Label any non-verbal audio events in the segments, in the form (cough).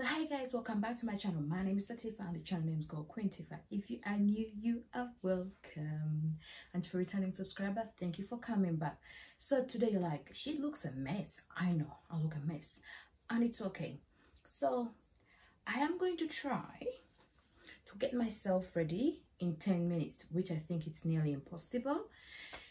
so hi guys welcome back to my channel. My name is Latifa and the channel name is called Queen Tifa if you are new you are welcome. And for returning subscriber thank you for coming back. So today you're like she looks a mess. I know I look a mess. And it's okay. So I am going to try to get myself ready in 10 minutes which I think it's nearly impossible.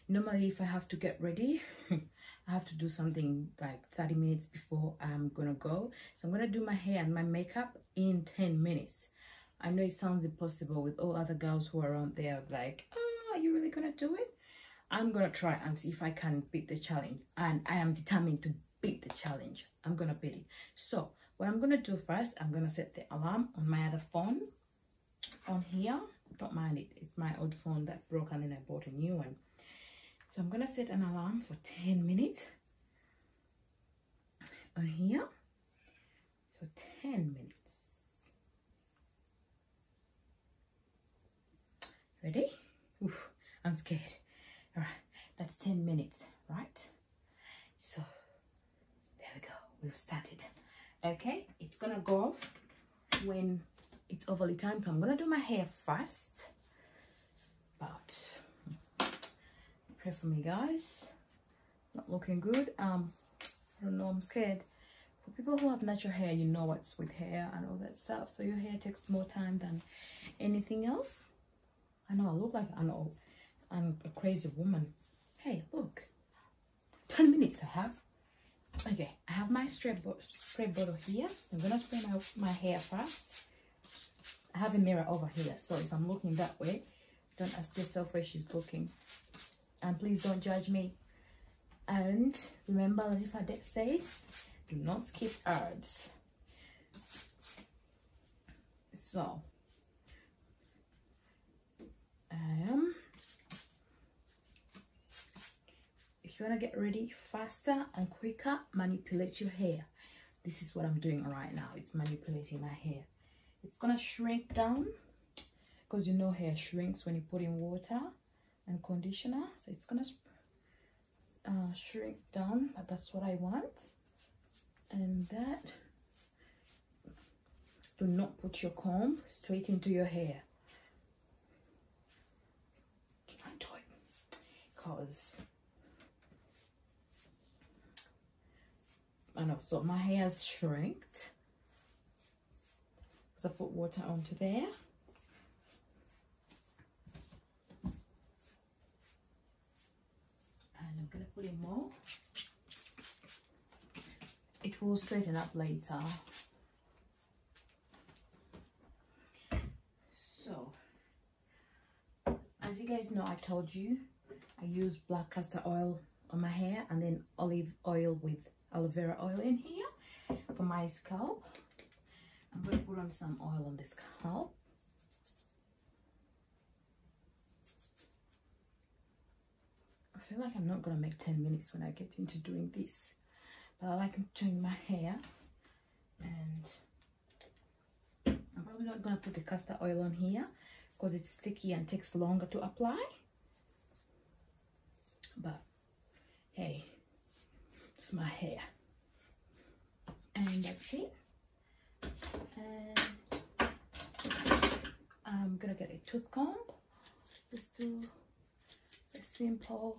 Normally if I have to get ready (laughs) I have to do something like 30 minutes before I'm gonna go. So I'm gonna do my hair and my makeup in 10 minutes. I know it sounds impossible with all other girls who are around there like, oh, are you really gonna do it? I'm gonna try and see if I can beat the challenge. And I am determined to beat the challenge. I'm gonna beat it. So what I'm gonna do first, I'm gonna set the alarm on my other phone on here. Don't mind it, it's my old phone that broke and then I bought a new one. So I'm going to set an alarm for 10 minutes on here. So 10 minutes. Ready? Oof, I'm scared. All right, that's 10 minutes, right? So there we go. We've started. Okay, it's going to go off when it's overly time. So I'm going to do my hair first. About pray for me guys. Not looking good. Um i don't know i'm scared. For people who have natural hair you know what's with hair and all that stuff. So your hair takes more time than anything else. I know i look like i know i'm a crazy woman. Hey look. 10 minutes i have. Okay i have my spray, bo spray bottle here. I'm gonna spray my, my hair first. I have a mirror over here so if i'm looking that way don't ask yourself where she's looking and please don't judge me. And remember that if I did say do not skip ads. So um if you want to get ready faster and quicker manipulate your hair. This is what I'm doing right now. It's manipulating my hair. It's gonna shrink down because you know hair shrinks when you put in water and conditioner. So it's gonna uh, shrink down but that's what I want. And that do not put your comb straight into your hair. Do not do it because I know so my hair's shrinked. Because I put water onto there more. It will straighten up later. So as you guys know I told you I use black castor oil on my hair and then olive oil with aloe vera oil in here for my scalp. I'm going to put on some oil on the scalp feel like I'm not to make 10 minutes when I get into doing this. But I like doing my hair. And I'm probably not to put the castor oil on here because it's sticky and takes longer to apply. But hey, it's my hair. And that's it. And I'm gonna get a tooth comb just to a simple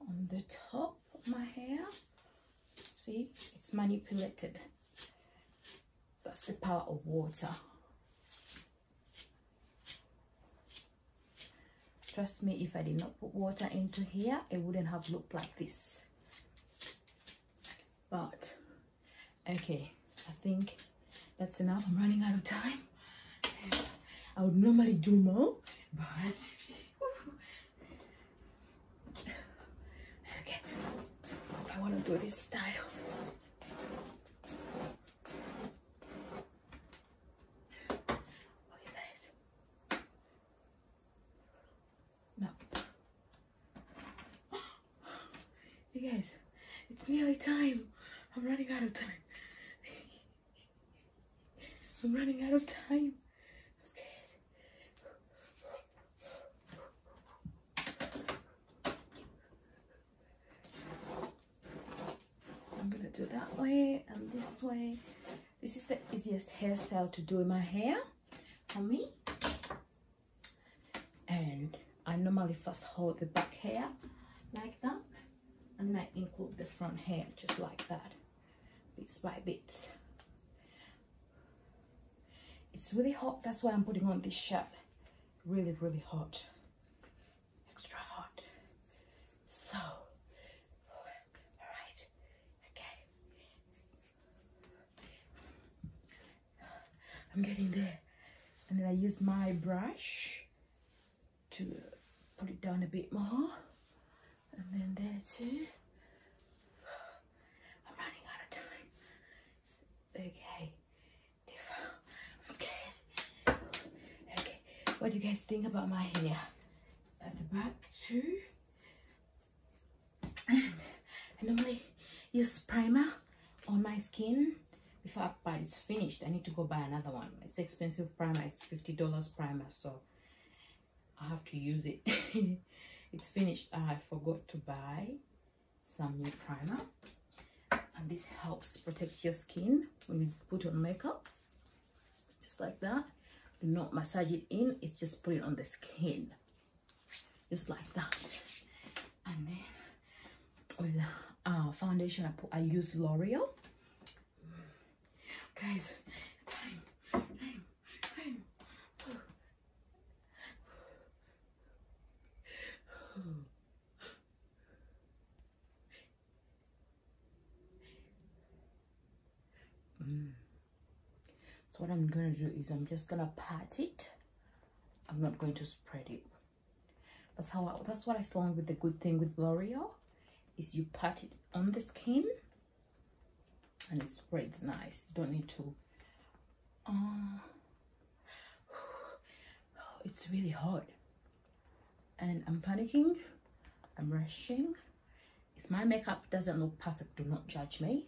on the top of my hair. See it's manipulated. That's the power of water. Trust me if I did not put water into here it wouldn't have looked like this. But okay I think that's enough. I'm running out of time. I would normally do more but want to do this style. No. (gasps) You guys, it's nearly time. I'm running out of time. (laughs) I'm running out of time. Do that way and this way. This is the easiest hairstyle to do in my hair for me. And I normally first hold the back hair like that and I include the front hair just like that bits by bits it's really hot that's why I'm putting on this shirt. Really really hot extra hot so all right okay I'm getting there. And then I use my brush to put it down a bit more. And then there too. I'm running out of time. Okay. Okay. Okay. What do you guys think about my hair? At the back too. And I normally use primer on my skin before but it's finished. I need to go buy another one. It's expensive primer. It's $50 primer so I have to use it. (laughs) It's finished. I forgot to buy some new primer. And this helps protect your skin when you put on makeup. Just like that. Do not massage it in. It's just put it on the skin. Just like that. And then with uh, foundation I put I use L'Oreal guys time time time Mm. So what I'm gonna do is I'm just gonna pat it. I'm not going to spread it. That's how I, that's what I found with the good thing with L'Oreal is you pat it on the skin and it spreads nice. You don't need to uh, (sighs) it's really hot. And I'm panicking I'm rushing. If my makeup doesn't look perfect do not judge me.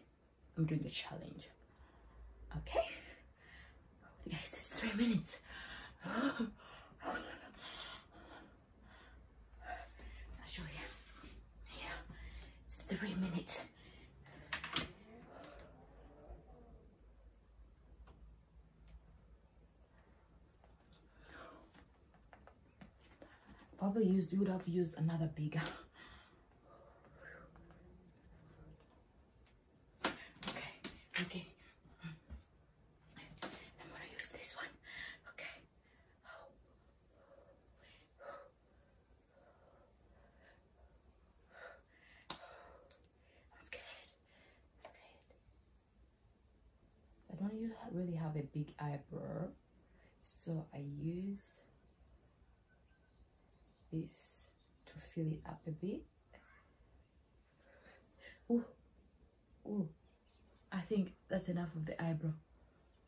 I'm doing a challenge. Okay? Guys it's three minutes. (gasps) Yeah it's three minutes probably used you would have used another bigger. Okay okay. I'm gonna use this one. Okay. I'm scared i don't really have a big eyebrow so i use this to fill it up a bit. Ooh, ooh, I think that's enough of the eyebrow.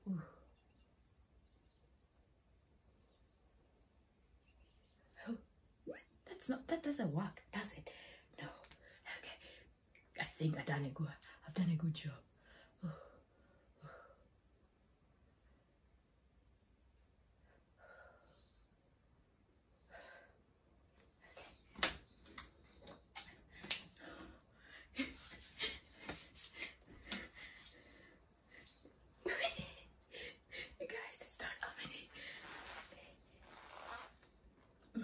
Ooh. Oh, that's not, that doesn't work, does it? No. Okay. I think I've done a good, I've done a good job. Oh. you guys, it's not how many. Oh,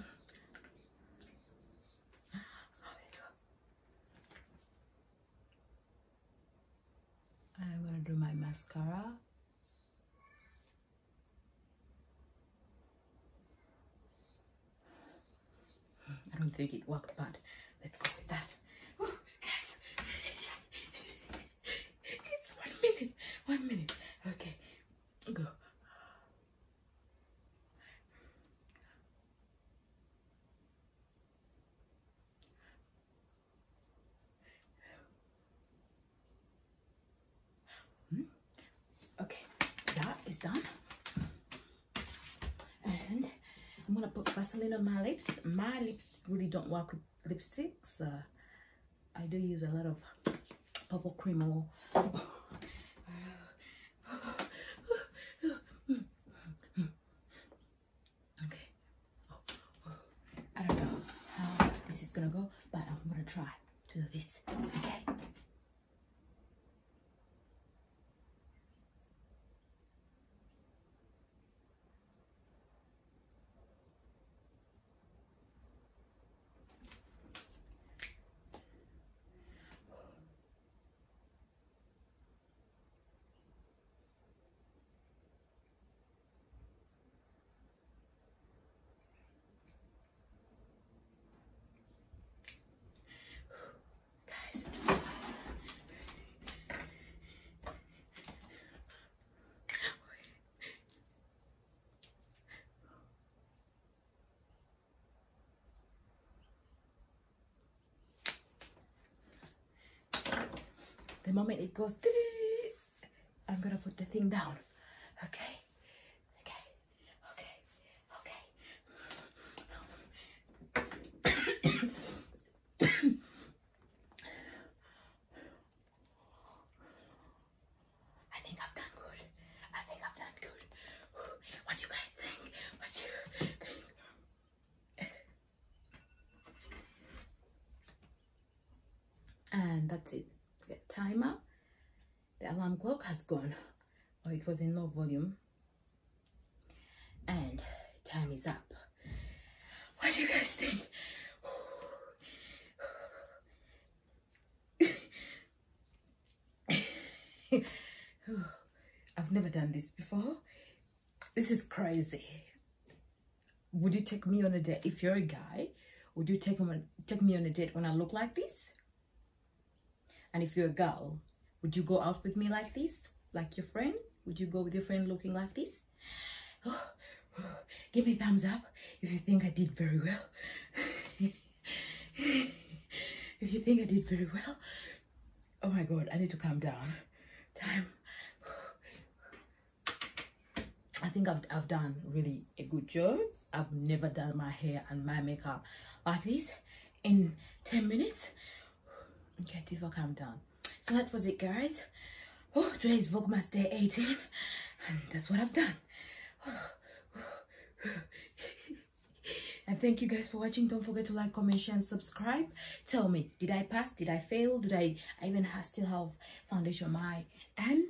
there you go. I'm gonna do my mascara. I don't think it worked, but let's go with that. Woo, guys, it's one minute. One minute. Okay, go. Hmm? Okay, that is done. And I'm gonna put Vaseline on my lips. My lips really don't work with lipsticks. Uh, I do use a lot of purple cream or okay. I don't know how this is gonna go, but I'm gonna try to do this. Okay. The moment it goes i'm gonna put the thing down okay okay okay okay I think I've done good. I think I've done good. What do you guys think? What do you think? And that's it. The timer. The alarm clock has gone. Oh, it was in low volume. And time is up. What do you guys think? (sighs) I've never done this before. This is crazy. Would you take me on a date if you're a guy? Would you take take me on a date when I look like this? And if you're a girl, would you go out with me like this? Like your friend? Would you go with your friend looking like this? (sighs) give me thumbs up if you think I did very well. (laughs) if you think I did very well. Oh my god, I need to calm down. Time. (sighs) I think I've, I've done really a good job. I've never done my hair and my makeup like this in 10 minutes. Okay, Tifa, calm down. So that was it, guys. Oh, today's Vlogmas Day 18, and that's what I've done. and thank you guys for watching. Don't forget to like, comment, share, and subscribe. Tell me, did I pass? Did I fail? Did I, I even have, still have foundation on my and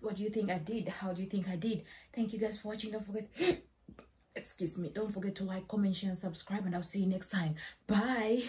what do you think I did? How do you think I did? Thank you guys for watching. Don't forget, (coughs) excuse me, don't forget to like, comment, share, and subscribe, and I'll see you next time. Bye.